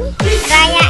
一起